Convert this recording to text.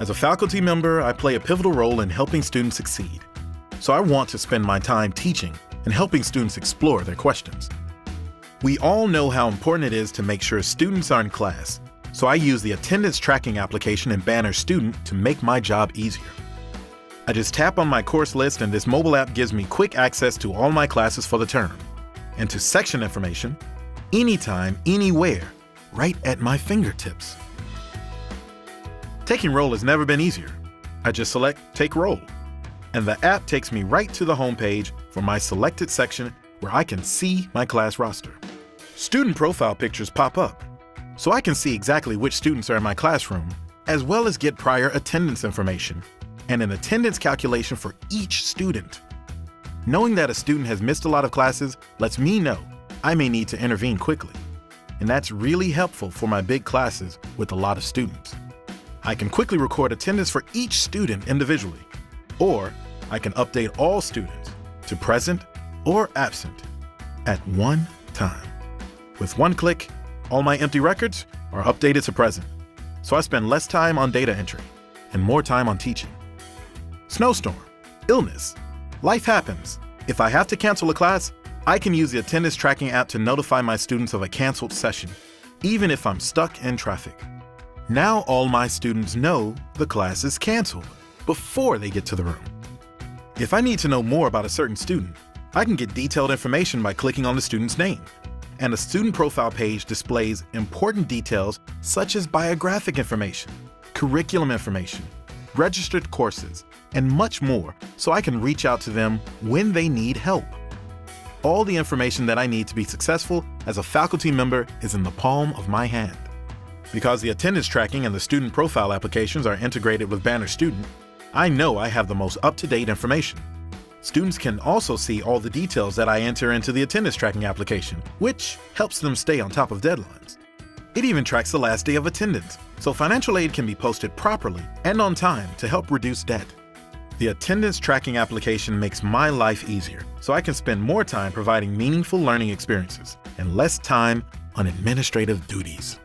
As a faculty member, I play a pivotal role in helping students succeed. So I want to spend my time teaching and helping students explore their questions. We all know how important it is to make sure students are in class, so I use the attendance tracking application in Banner Student to make my job easier. I just tap on my course list and this mobile app gives me quick access to all my classes for the term and to section information anytime, anywhere, right at my fingertips. Taking roll has never been easier. I just select Take Roll, and the app takes me right to the homepage for my selected section where I can see my class roster. Student profile pictures pop up, so I can see exactly which students are in my classroom, as well as get prior attendance information and an attendance calculation for each student. Knowing that a student has missed a lot of classes lets me know I may need to intervene quickly. And that's really helpful for my big classes with a lot of students. I can quickly record attendance for each student individually, or I can update all students to present or absent at one time. With one click, all my empty records are updated to present, so I spend less time on data entry and more time on teaching. Snowstorm, illness, life happens. If I have to cancel a class, I can use the attendance tracking app to notify my students of a canceled session, even if I'm stuck in traffic. Now all my students know the class is canceled before they get to the room. If I need to know more about a certain student, I can get detailed information by clicking on the student's name. And a student profile page displays important details such as biographic information, curriculum information, registered courses, and much more so I can reach out to them when they need help. All the information that I need to be successful as a faculty member is in the palm of my hand. Because the attendance tracking and the student profile applications are integrated with Banner Student, I know I have the most up-to-date information. Students can also see all the details that I enter into the attendance tracking application, which helps them stay on top of deadlines. It even tracks the last day of attendance, so financial aid can be posted properly and on time to help reduce debt. The attendance tracking application makes my life easier, so I can spend more time providing meaningful learning experiences and less time on administrative duties.